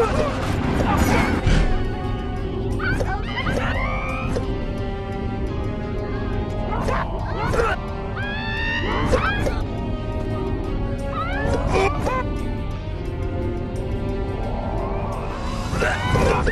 Ugh! Ah!